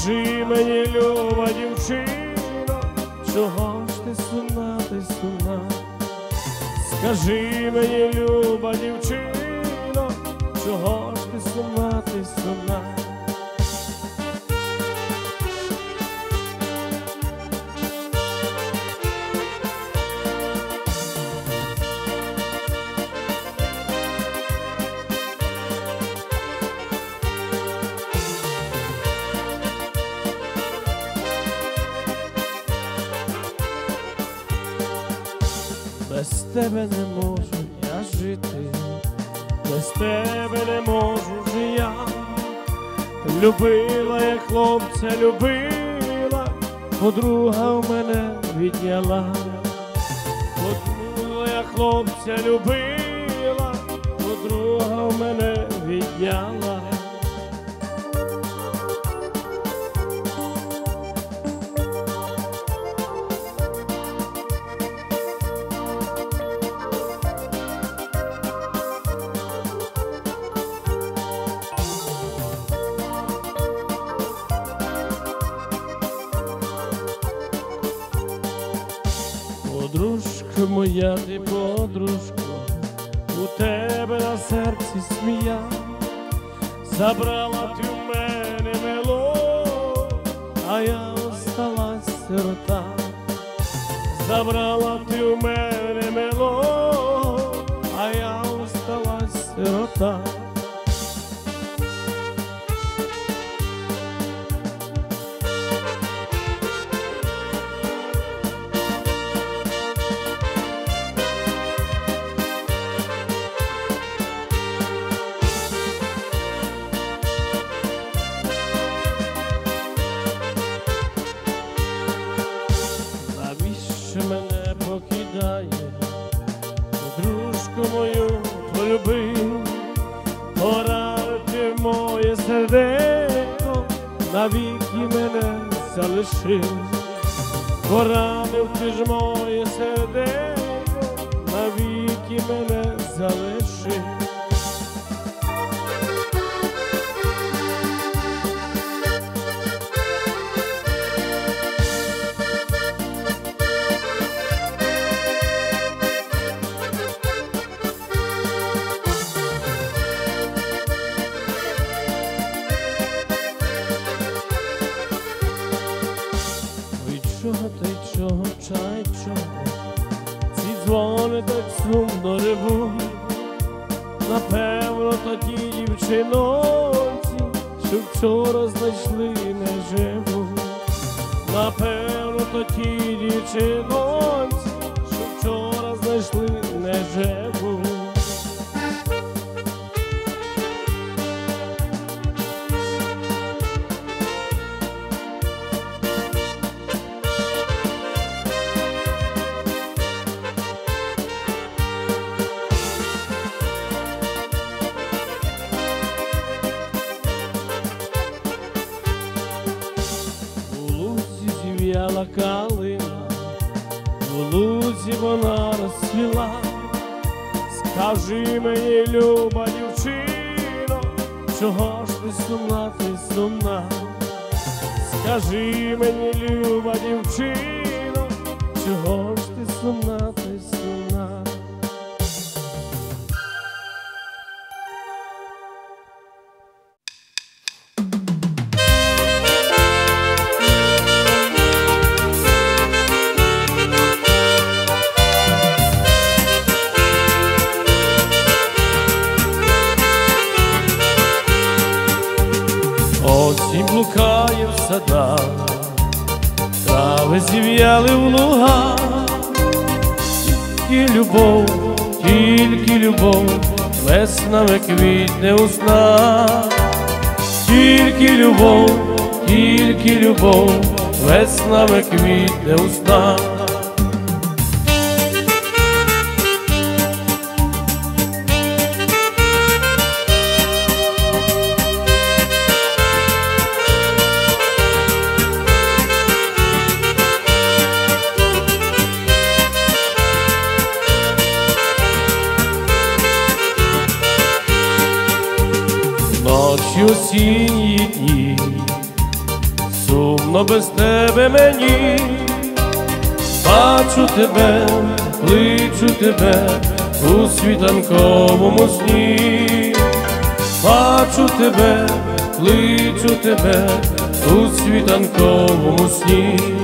Скажи мені, люба дівчино, чого ж ти сумна, ти сумна? Скажи мені, люба дівчино, чого ж ти сумна, ти сумна? Без тебе не можу я жити, без тебе не можу ж я. Любила я хлопця, любила, подруга в мене відняла. Подруга я хлопця любила, подруга в мене відняла. Моя, ти подружко, у тебе на серці смія, забрала ти в мене мело, а я осталась сирота, забрала ти в мене мело, а я осталась сирота. Покидає, дружку мою полюбив, порадити моє серденько, навіки мене залишив, порадив ти ж моє серденько, навіки мене залишив. Сумно ревуть, напевно, тоді дівчиноці, що вчора знайшли неживу, напевно, тоді дівчинонці, Скажи мені, люба дівчино, чого ж ти сумна, ти сумна? Скажи мені, люба дівчино, чого ж ти ти сумна? Осінь блукає в садах, трави зів'яли в лугах, тільки любов, тільки любов, веснами квітне у тільки любов, тільки любов, веснами квітне у снах. Сумно без тебе мені, бачу тебе, кличу тебе у світанковому сні, бачу тебе, кличу тебе у світанковому сні.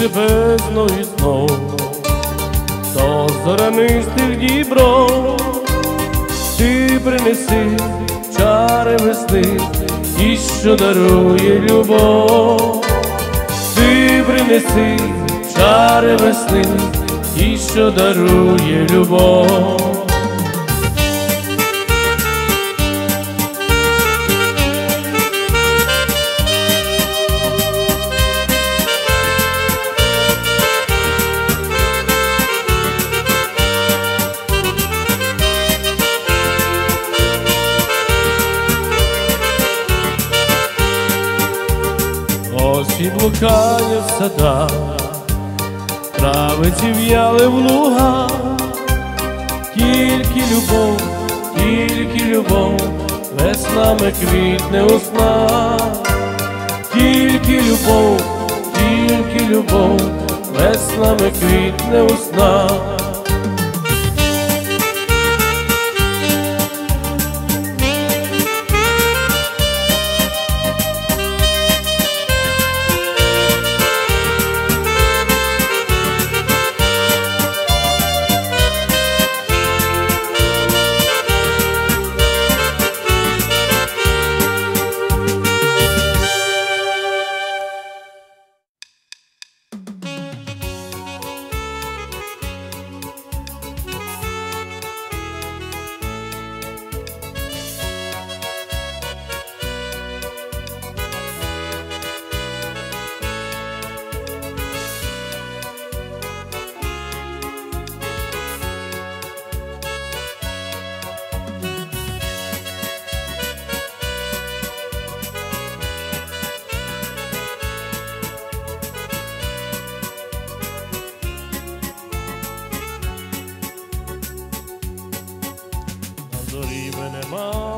Тебе і знов, до зорянистих дібро, ти принеси чари весни, і що дарує любов, ти принеси чари весни, і що дарує любов. Осінь блукає в садах, травиці в'яли в лугах, тільки любов, тільки любов, веснами квітне у тільки любов, тільки любов, веснами квітне у.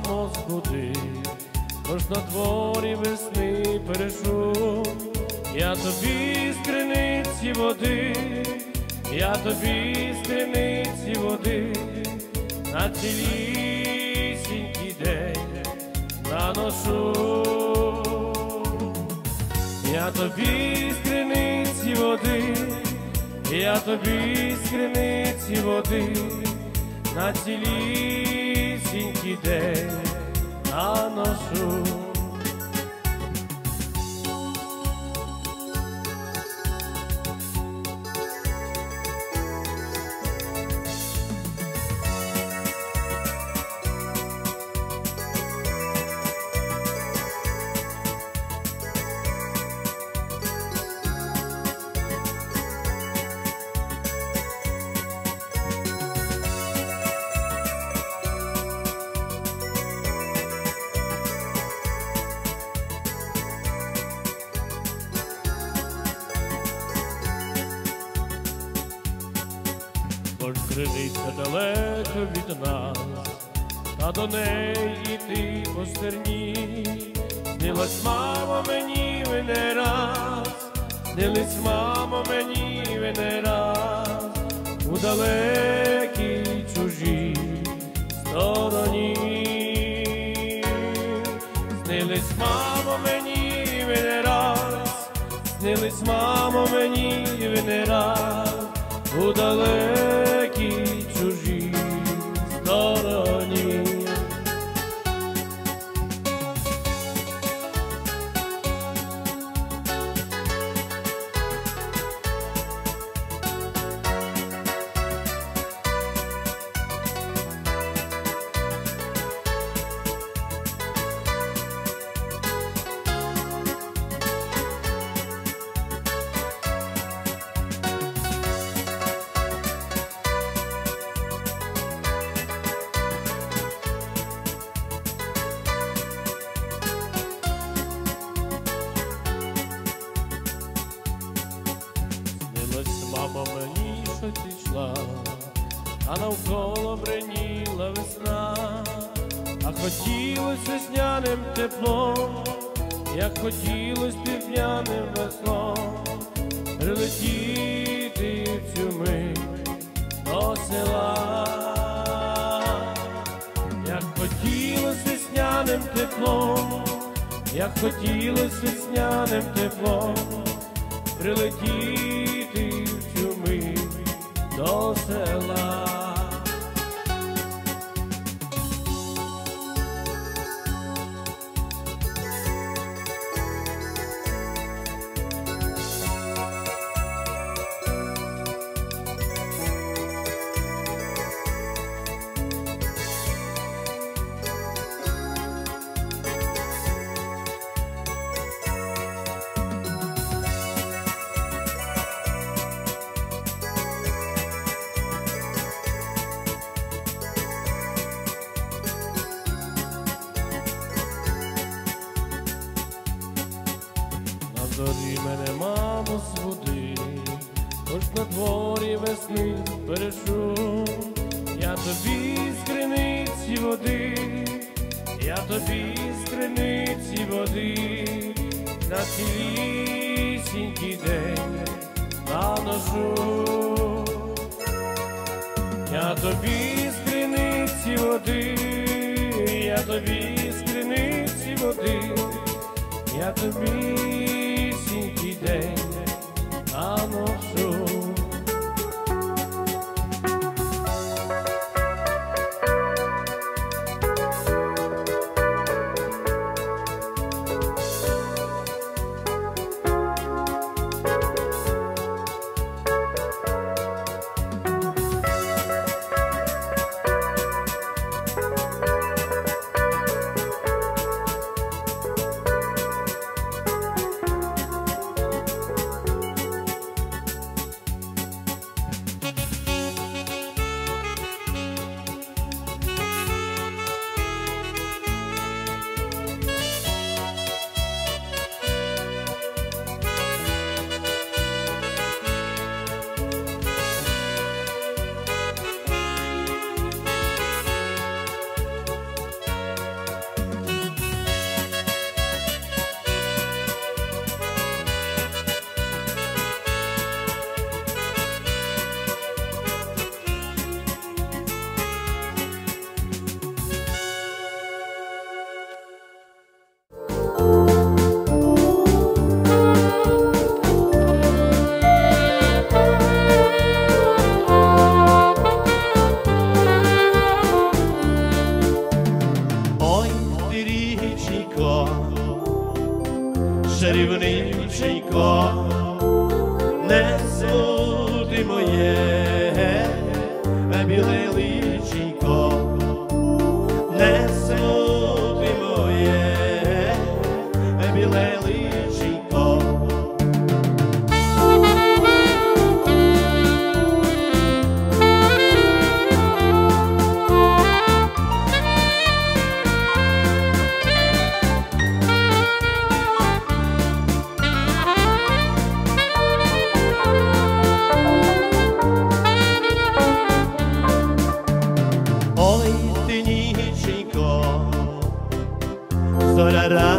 Мамо, збуди, тож на дворі весни перешу, я тобі з криниці води, я тобі з криниці води, на цілісінький день наношу, я тобі з криниці води, я тобі з криниці води. На цілісінький день Хоч криниця далеко від нас, та до неї йти по стерні, снилась мамо мені ви не раз, снились мамо мені ви не раз, у далекій чужій стороні, снились мамо мені ви не раз, снились мамо мені ви не раз. У а навколо бреніла весна, а хотілось весняним теплом, як хотілось півдняним веслом, прилетіти в цю мить до села, як хотілось весняним теплом, як хотілось весняним теплом, прилетіти в цю мить до села. Хоч весни перешу, я тобі з криниці води, я тобі з криниці води, на цілісінький день наношу. Я тобі з криниці води, я тобі з криниці води, я тобі сінький день наношу. Tarará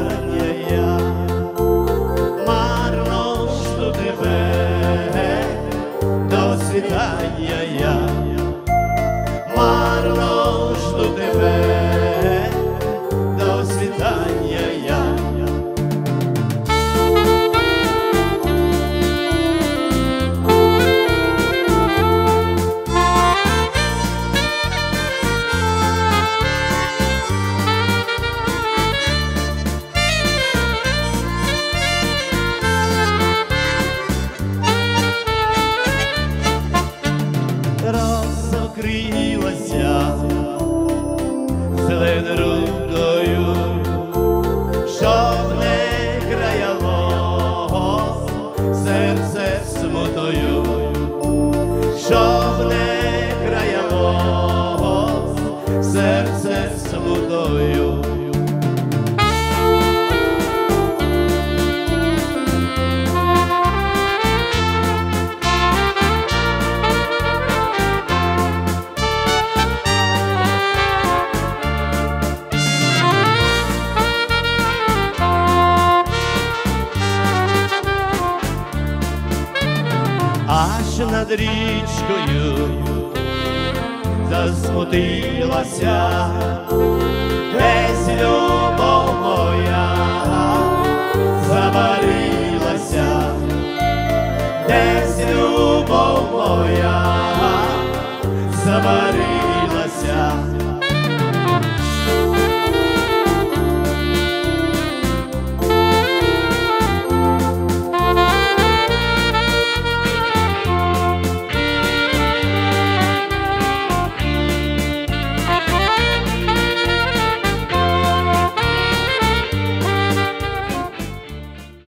gracia.